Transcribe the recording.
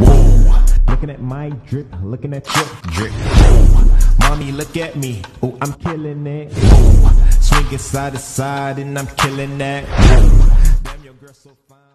Looking at my drip, looking at your drip. Mommy, look at me. Oh, I'm killing it. Swinging side to side, and I'm killing that. Damn, your girl so fine.